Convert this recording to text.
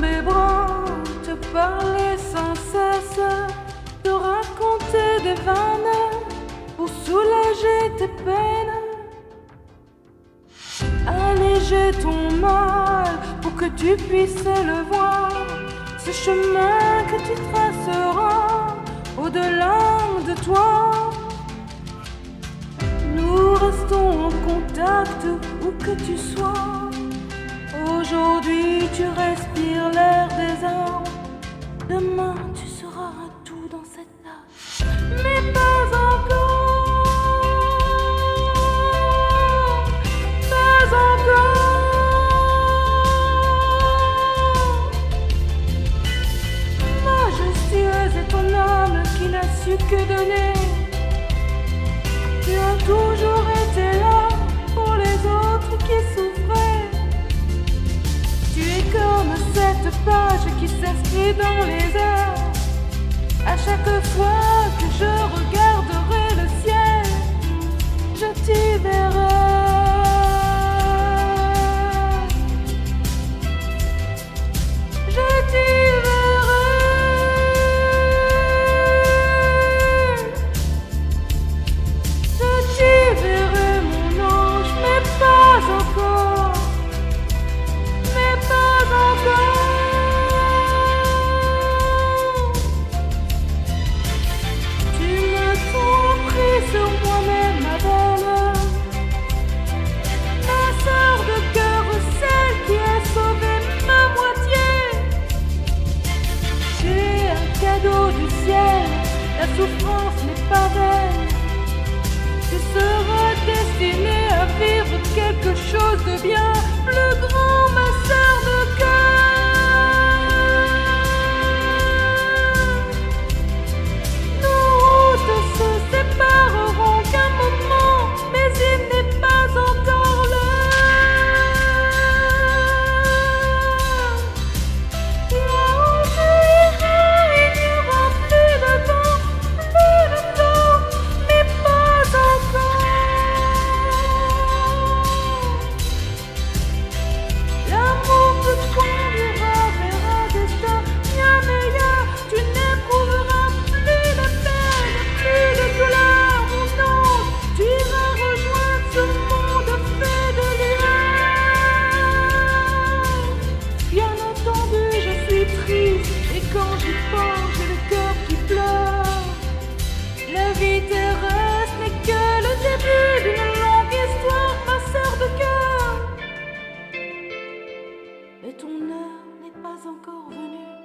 mes bras, te parler sans cesse, te raconter des vannes pour soulager tes peines, alléger ton mal pour que tu puisses le voir, ce chemin que tu traceras au-delà de toi. Nous restons en contact où que tu sois aujourd'hui tu respires l'air des arbres. Demain, tu dans les heures. À chaque fois que je regarde. la souffrance n'est pas belle. Tu seras destiné à vivre quelque chose de bien. ton heure n'est pas encore venue.